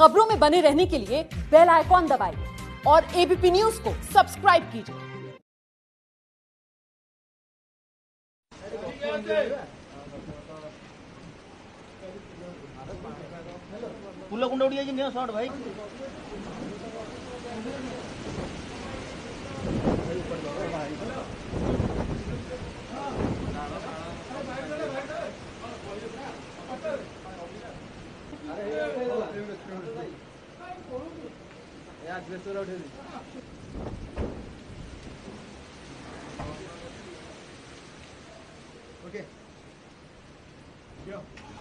खबरों में बने रहने के लिए बेल आइकॉन दबाइए और एबीपी न्यूज़ को सब्सक्राइब कीजिए। नहीं शॉट भाई। বেসরা উঠে দিই ওকে Yeah.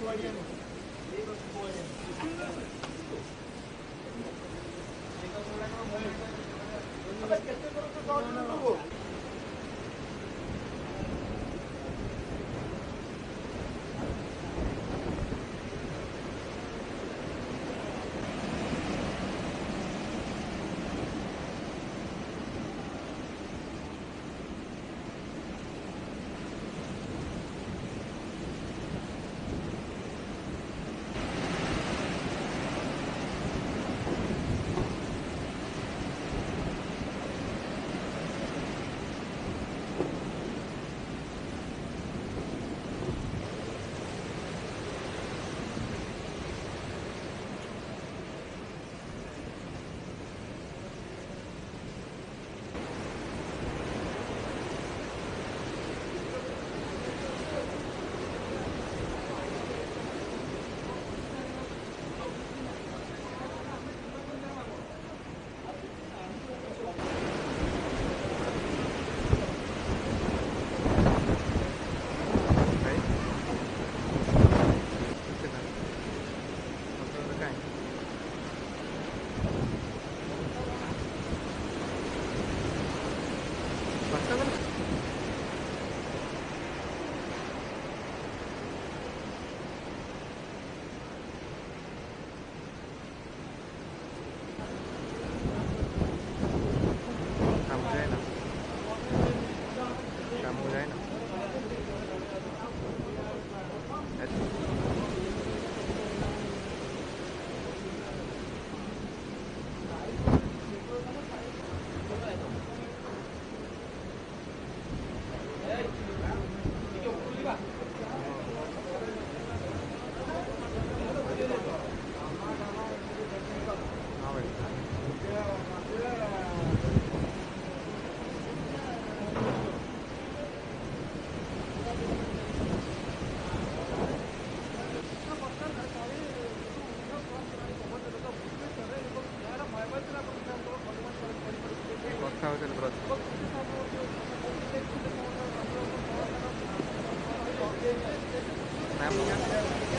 Thank you. Bakalım.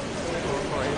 すごいね。